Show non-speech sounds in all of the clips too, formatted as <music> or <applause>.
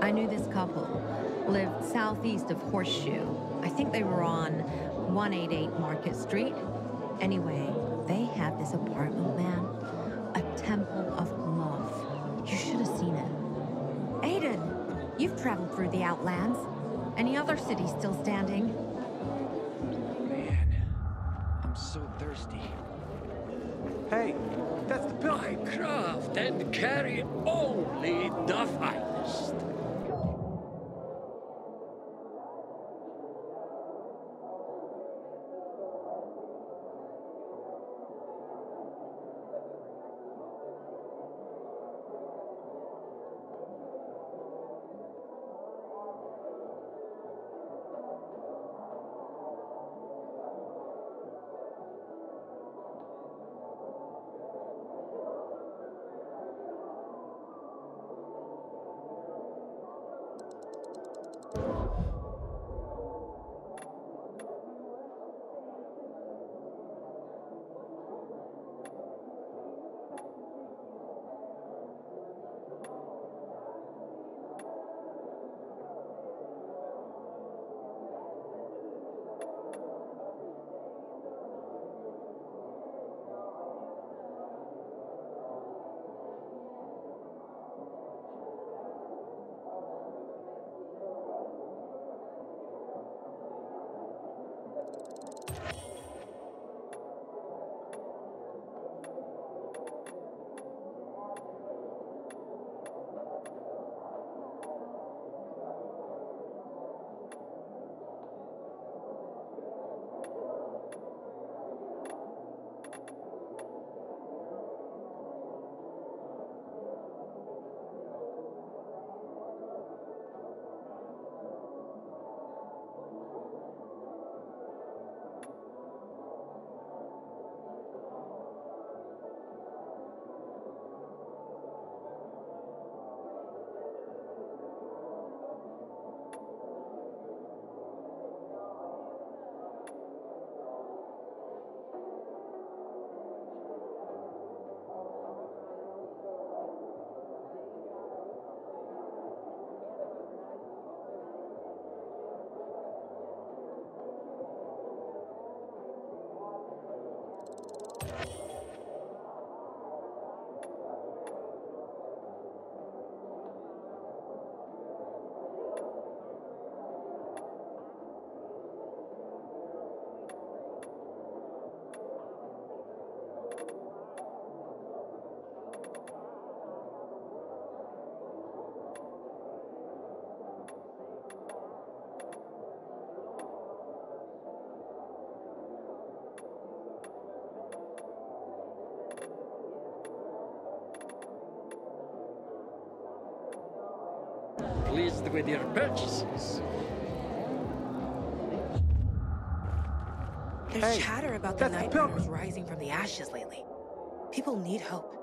I knew this couple. Lived southeast of Horseshoe. I think they were on 188 Market Street. Anyway, they had this apartment, man. A temple of love. You should have seen it. Aiden, you've traveled through the Outlands. Any other cities still standing? With your purchases. There's Hey, chatter about the that's Night pilgrim. Rising from the ashes lately. People need hope.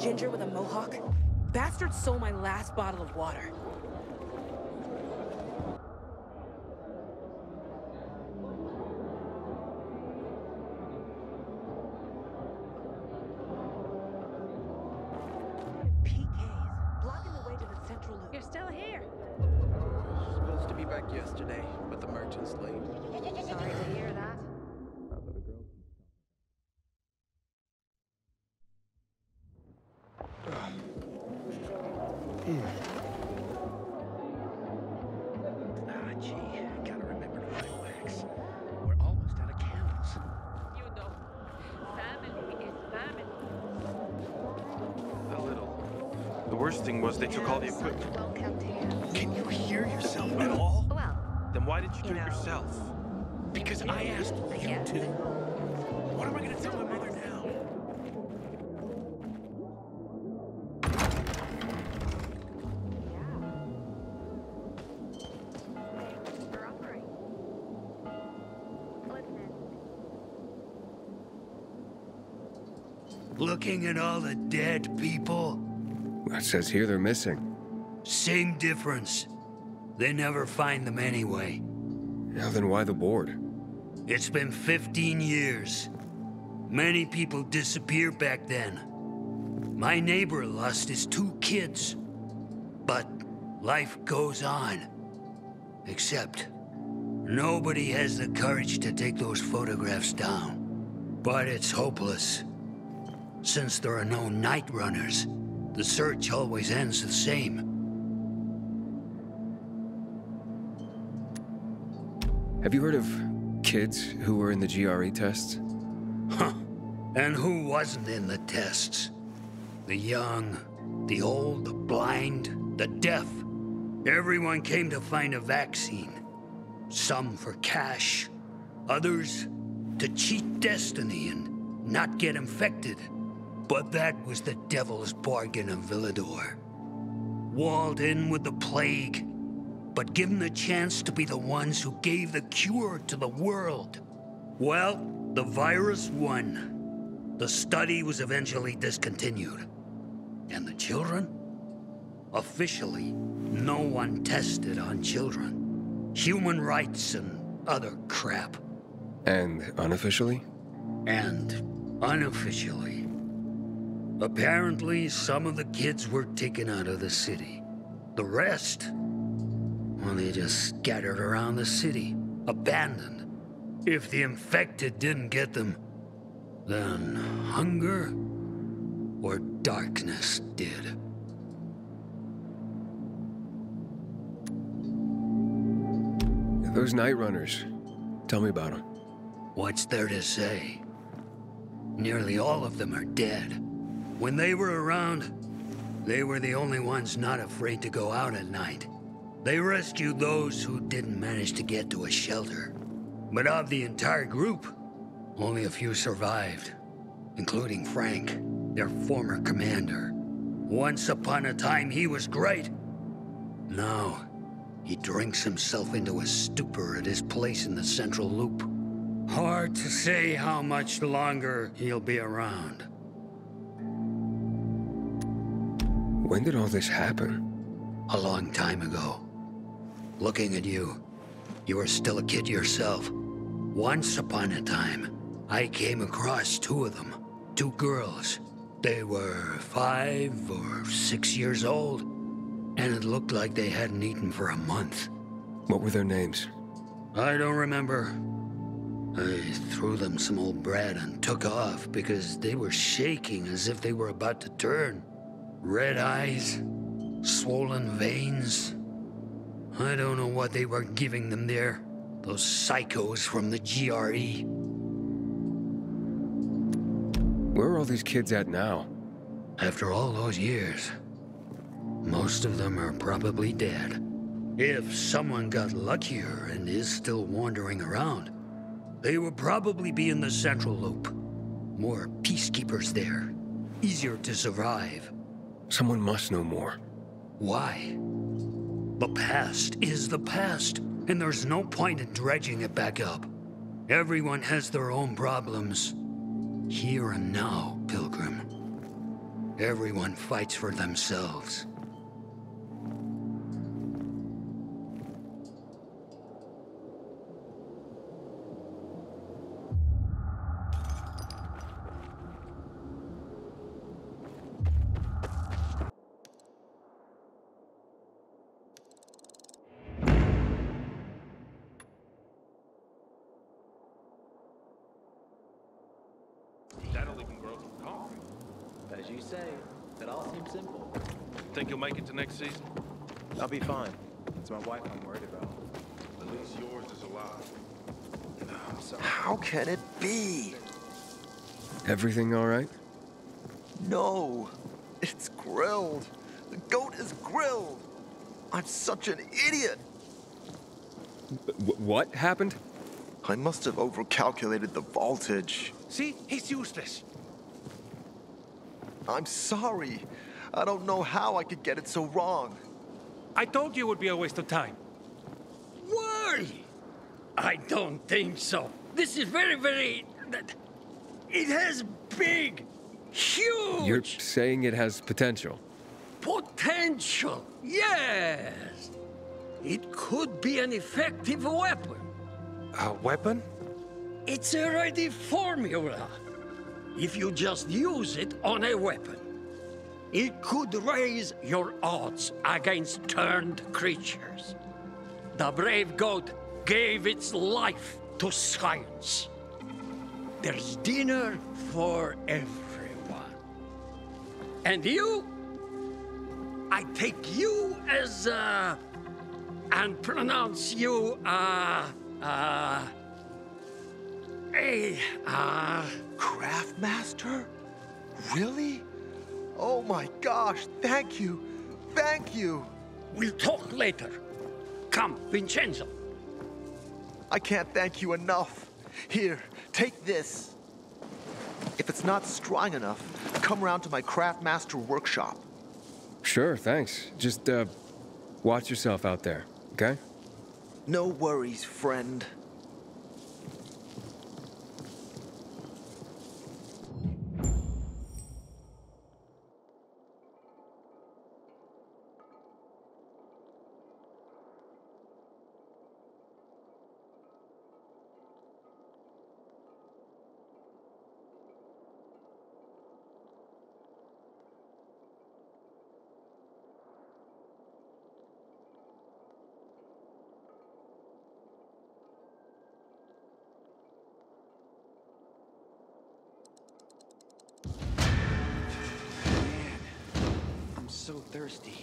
Ginger with a mohawk? Bastard stole my last bottle of water. Little. Thing was they took all the equipment. Well. Can you hear yourself at all? Well, Then why didn't you do You it yourself? Because I asked you to. What am I gonna tell my mother now? we're offering. Listen. Looking at all the dead people, It says here they're missing. same difference. They never find them anyway. Now then why the board? It's been 15 years. Many people disappeared back then. My neighbor lost his two kids. But life goes on. Except, nobody has the courage to take those photographs down. But it's hopeless. Since there are no night runners, the search always ends the same. Have you heard of kids who were in the GRE tests? Huh. And who wasn't in the tests? The young, the old, the blind, the deaf. Everyone came to find a vaccine. Some for cash, others to cheat destiny and not get infected. But that was the devil's bargain of Villedor. Walled in with the plague, but given the chance to be the ones who gave the cure to the world. Well, the virus won. The study was eventually discontinued. And the children? Officially, no one tested on children. Human rights and other crap. And unofficially? And unofficially. Apparently, some of the kids were taken out of the city. The rest, well, they just scattered around the city, abandoned. If the infected didn't get them, then hunger or darkness did. Those night runners. Tell me about them. What's there to say? Nearly all of them are dead. When they were around, they were the only ones not afraid to go out at night. They rescued those who didn't manage to get to a shelter. But of the entire group, only a few survived, including Frank, their former commander. Once upon a time, he was great. Now, he drinks himself into a stupor at his place in the Central Loop. Hard to say how much longer he'll be around. When did all this happen? A long time ago. Looking at you, you were still a kid yourself. Once upon a time, I came across two of them. Two girls. They were five or six years old, and it looked like they hadn't eaten for a month. What were their names? I don't remember. I threw them some old bread and took off because they were shaking as if they were about to turn. Red eyes, swollen veins. I don't know what they were giving them there. Those psychos from the. GRE. Where are all these kids at now? After all those years, most of them are probably dead. If someone got luckier and is still wandering around, they would probably be in the Central Loop. More peacekeepers there. Easier to survive. Someone must know more. Why? The past is the past, and there's no point in dredging it back up. Everyone has their own problems. Here and now, Pilgrim. Everyone fights for themselves. Say, it all seems simple. Think you'll make it to next season? I'll be fine. It's my wife I'm worried about. At least yours is alive. How can it be? Everything all right? No, it's grilled. The goat is grilled. I'm such an idiot. W- what happened? I must have overcalculated the voltage. See? He's useless. I'm sorry. I don't know how I could get it so wrong. I told you it would be a waste of time. Why? I don't think so. This is very, very. It has big, huge You're saying it has potential. potential. Yes. It could be an effective weapon. A weapon? It's a ready formula. If you just use it on a weapon, it could raise your odds against turned creatures. The brave goat gave its life to science. There's dinner for everyone. And you? I take you as, uh, and pronounce you, uh, uh, a, uh, Craftmaster? Really? Oh my gosh, thank you. Thank you. we'll talk later. Come, Vincenzo. I can't thank you enough. Here, take this. If it's not strong enough, come round to my Craftmaster workshop. Sure, thanks. Just, uh, watch yourself out there, okay? No worries, friend. Man, I'm so thirsty.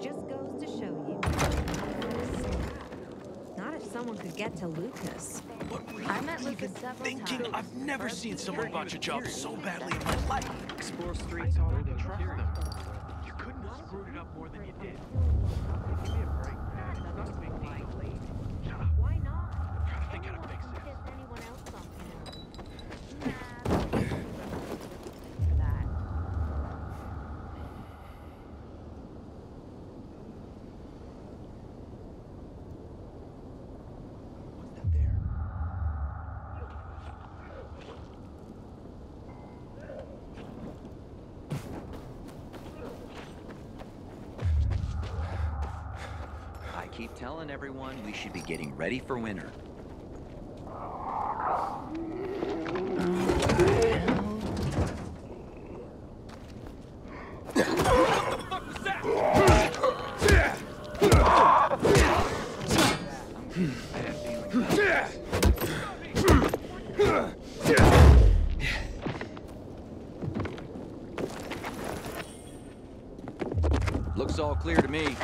Just goes to show if someone could get to Lucas. I met Lucas several times. I've never seen someone about your job so badly in my life. Explore streets all over trust them. You couldn't have screwed it up more than you did. Give me a break, man. It's not a big deal. Telling everyone we should be getting ready for winter. Looks all clear to me.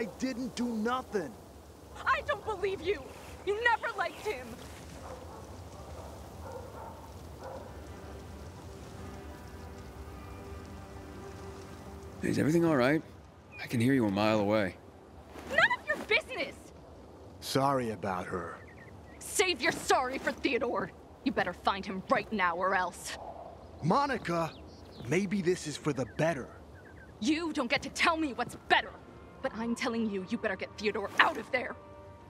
I didn't do nothing. I don't believe you. You never liked him. Is everything all right? I can hear you a mile away. None of your business. Sorry about her. Save your sorry for Theodore. You better find him right now or else. Monica, maybe this is for the better. You don't get to tell me what's better. But I'm telling you, you better get Theodore out of there.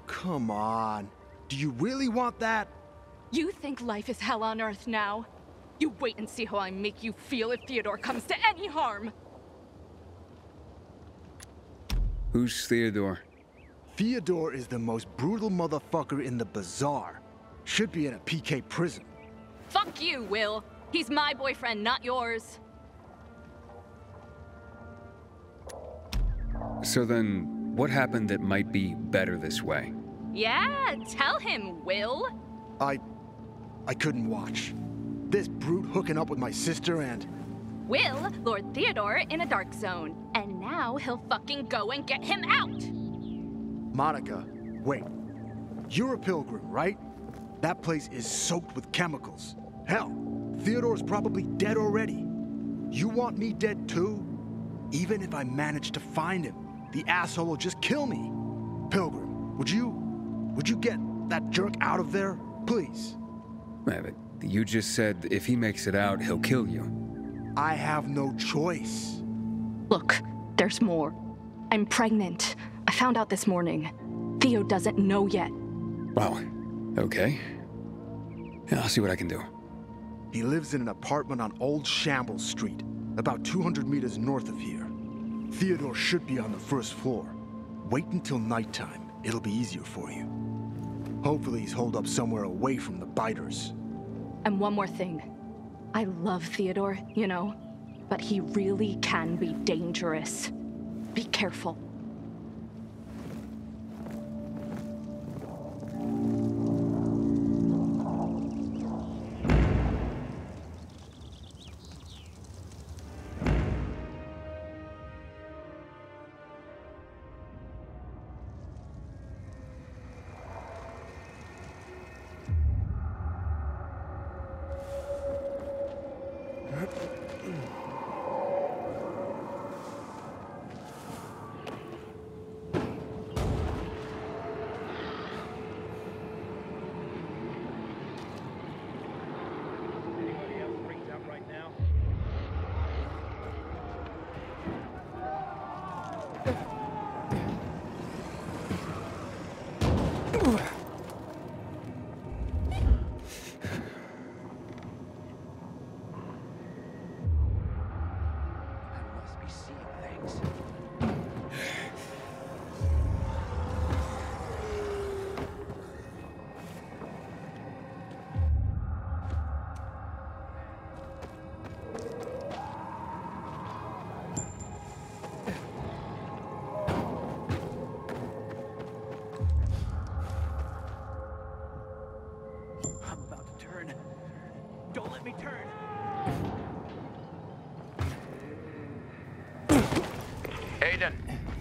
Come on. Do you really want that? You think life is hell on earth now? You wait and see how I make you feel if Theodore comes to any harm. Who's Theodore? Theodore is the most brutal motherfucker in the bazaar. Should be in a PK prison. Fuck you, Will. He's my boyfriend, not yours. So then, what happened that might be better this way? Yeah, tell him, Will. I... I couldn't watch. This brute hooking up with my sister and... Will, Lord Theodore, in a dark zone. And now he'll fucking go and get him out! Monica, wait. You're a pilgrim, right? That place is soaked with chemicals. Hell, Theodore's probably dead already. You want me dead too? Even if I manage to find him, the asshole will just kill me. Pilgrim, would you... would you get that jerk out of there? Please. Yeah, you just said if he makes it out, he'll kill you. I have no choice. Look, there's more. I'm pregnant. I found out this morning. Theo doesn't know yet. Wow. Okay. Yeah, I'll see what I can do. He lives in an apartment on Old Shambles Street, about 200 meters north of here. Theodore should be on the first floor. Wait until nighttime. It'll be easier for you. Hopefully he's holed up somewhere away from the biters. And one more thing. I love Theodore, you know, but he really can be dangerous. Be careful.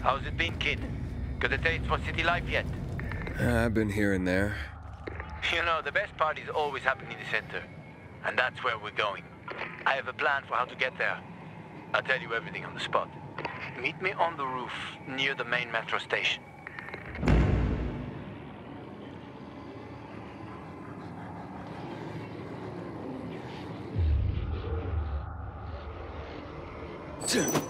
How's it been, kid? Got a taste for city life yet? Uh, I've been here and there. You know, the best parties always happen in the center. And that's where we're going. I have a plan for how to get there. I'll tell you everything on the spot. Meet me on the roof near the main metro station. Inhibitor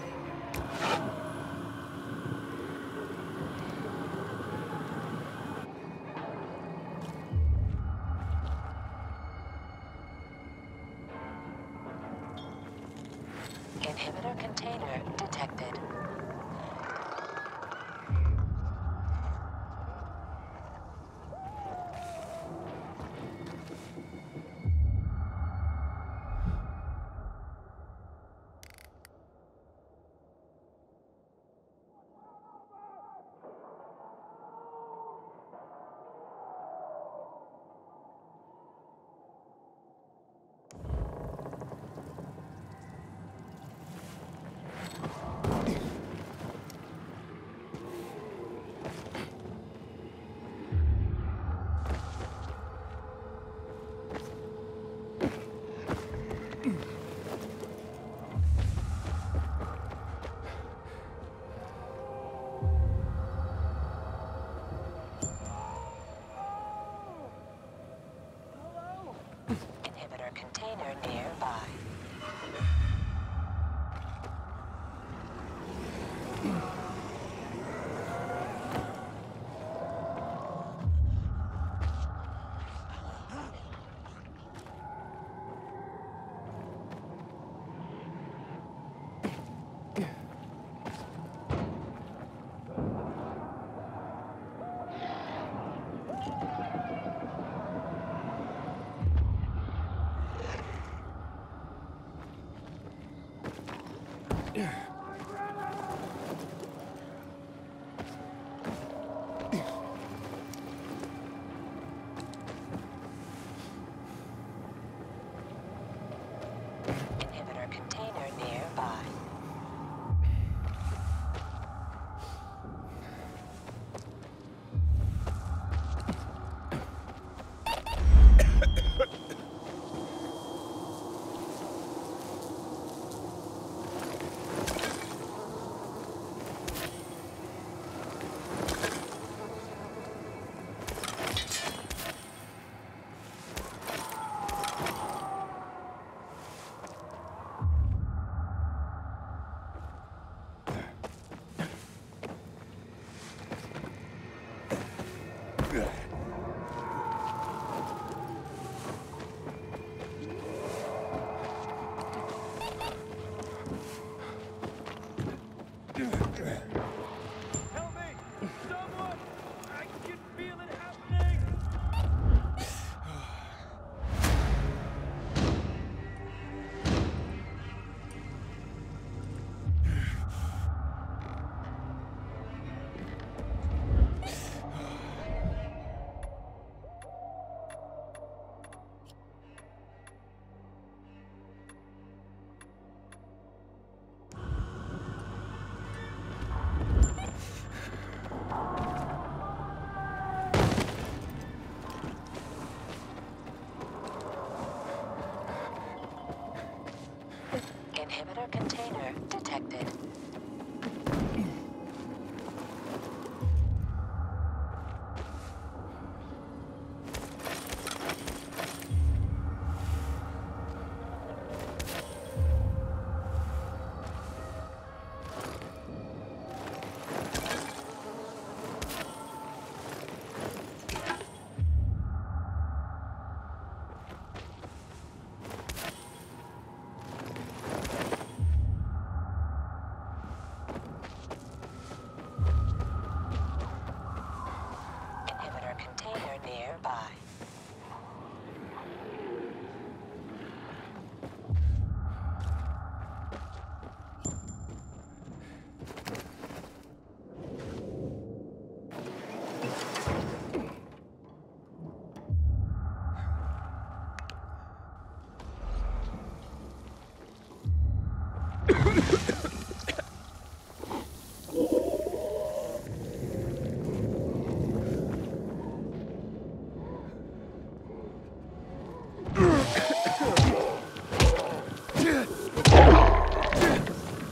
container.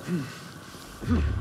Hmm.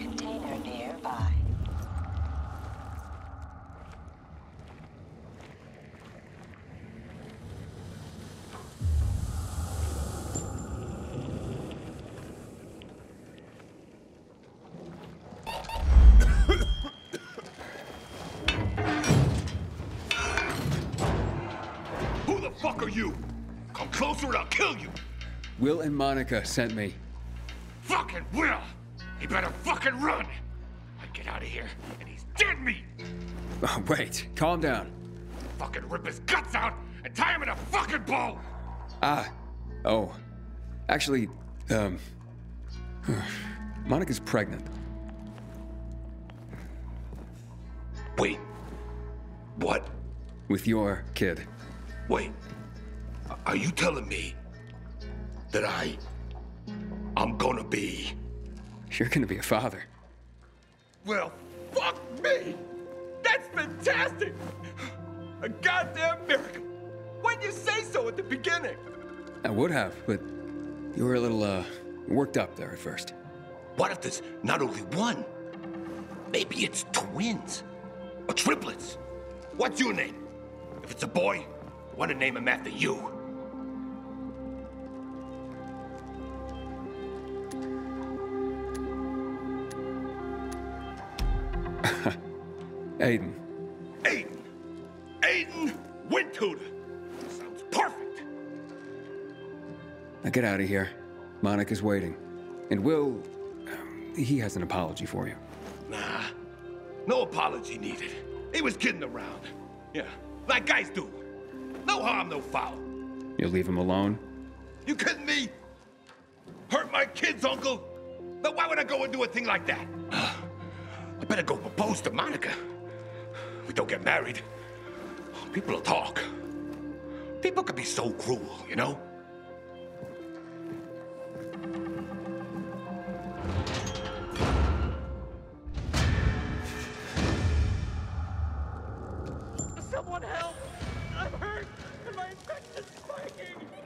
Container nearby. Who the fuck are you? Come closer and I'll kill you. Will and Monica sent me. Fucking Will! Better fucking run! I get out of here and he's dead meat! <laughs> Oh, wait, calm down. Fucking rip his guts out and tie him in a fucking bowl! Ah, oh. Actually, um. <sighs> Monica's pregnant. Wait. What? With your kid. Wait. Are you telling me that I. I'm gonna be. You're gonna be a father. Well, fuck me! That's fantastic! A goddamn miracle! Why'd you say so at the beginning? I would have, but you were a little, uh, worked up there at first. What if there's not only one? Maybe it's twins. Or triplets. What's your name? If it's a boy, I want to name him after you. Aiden. Aiden. Aiden Windtutor. Sounds perfect. Now get out of here. Monica's waiting. And Will. um, he has an apology for you. Nah. No apology needed. He was kidding around. Yeah, like guys do. No harm, no foul. You'll leave him alone? You kidding me? Hurt my kids, uncle? Now why would I go and do a thing like that? <sighs> I better go propose to Monica. We don't get married. People will talk. People can be so cruel, you know? Someone help! I'm hurt, and my infection's spiking!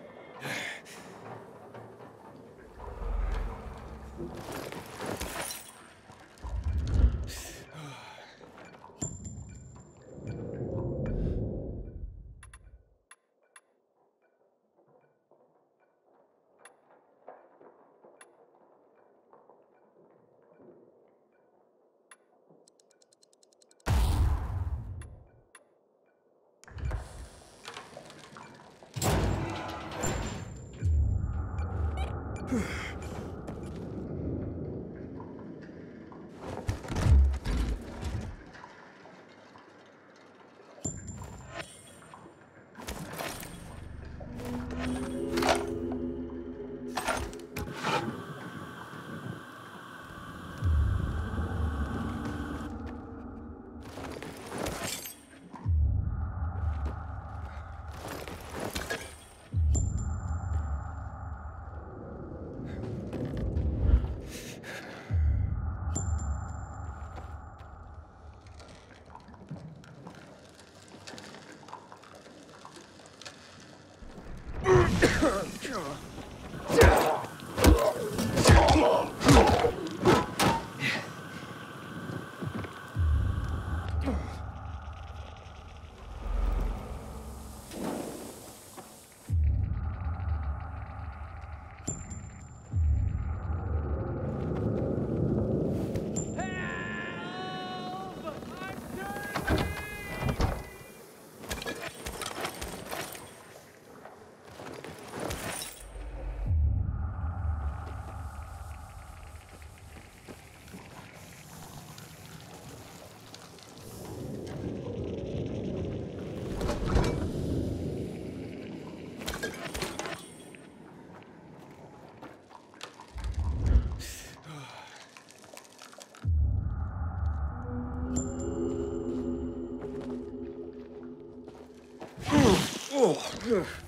Huh. My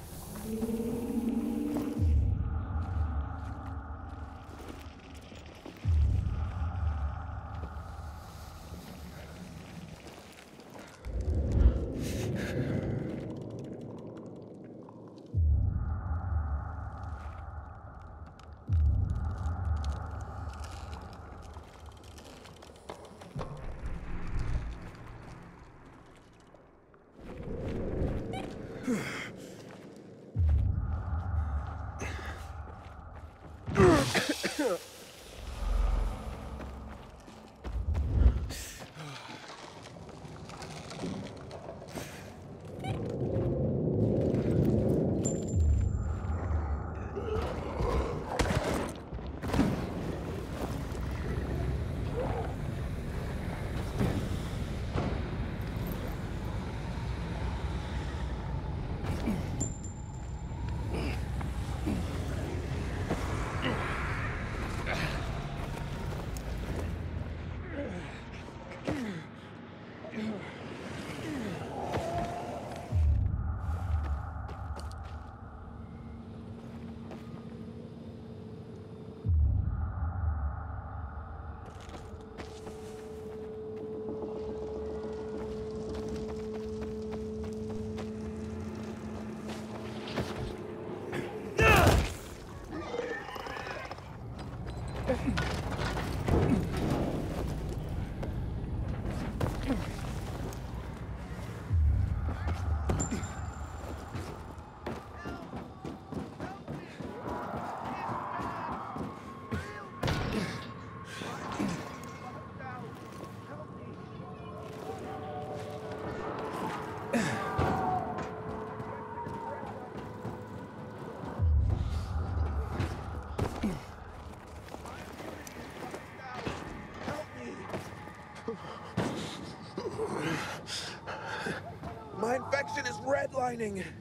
redlining.